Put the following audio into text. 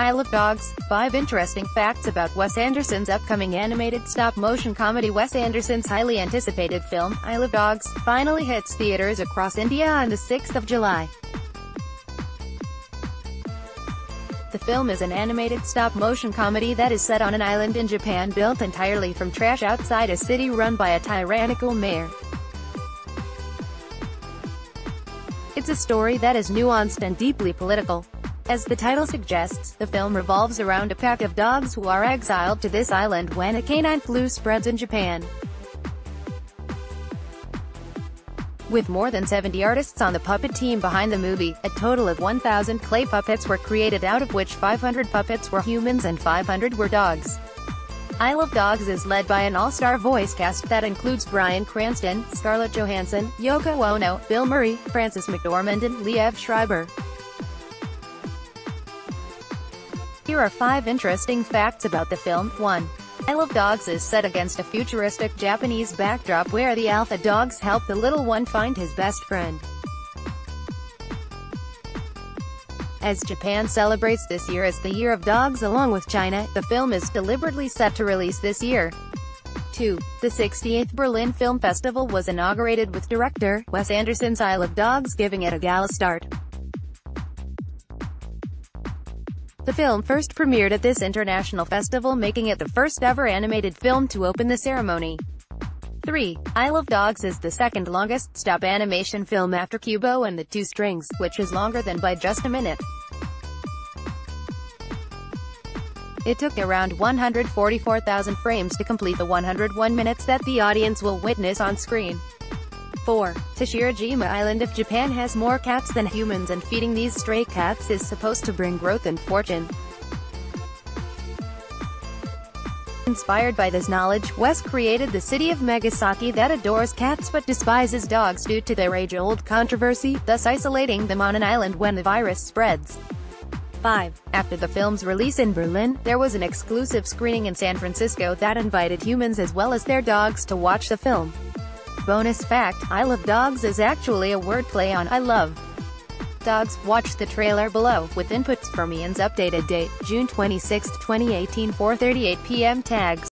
Isle of Dogs, 5 interesting facts about Wes Anderson's upcoming animated stop-motion comedy Wes Anderson's highly anticipated film, Isle of Dogs, finally hits theaters across India on the 6th of July. The film is an animated stop-motion comedy that is set on an island in Japan built entirely from trash outside a city run by a tyrannical mayor. It's a story that is nuanced and deeply political. As the title suggests, the film revolves around a pack of dogs who are exiled to this island when a canine flu spreads in Japan. With more than 70 artists on the puppet team behind the movie, a total of 1,000 clay puppets were created out of which 500 puppets were humans and 500 were dogs. Isle of Dogs is led by an all-star voice cast that includes Bryan Cranston, Scarlett Johansson, Yoko Ono, Bill Murray, Frances McDormand and Liev Schreiber. Here are 5 interesting facts about the film. 1. Isle of Dogs is set against a futuristic Japanese backdrop where the alpha dogs help the little one find his best friend. As Japan celebrates this year as the Year of Dogs along with China, the film is deliberately set to release this year. 2. The 68th Berlin Film Festival was inaugurated with director, Wes Anderson's Isle of Dogs giving it a gala start. The film first premiered at this international festival making it the first ever animated film to open the ceremony. 3. Isle of Dogs is the second longest stop animation film after Kubo and the Two Strings, which is longer than by just a minute. It took around 144,000 frames to complete the 101 minutes that the audience will witness on screen. 4. Tashirajima Island of Japan has more cats than humans and feeding these stray cats is supposed to bring growth and fortune. Inspired by this knowledge, Wes created the city of Megasaki that adores cats but despises dogs due to their age-old controversy, thus isolating them on an island when the virus spreads. 5. After the film's release in Berlin, there was an exclusive screening in San Francisco that invited humans as well as their dogs to watch the film. Bonus fact, Isle of Dogs is actually a wordplay on I Love Dogs. Watch the trailer below, with inputs from IANS updated date, June 26, 2018 4.38 p.m. tags.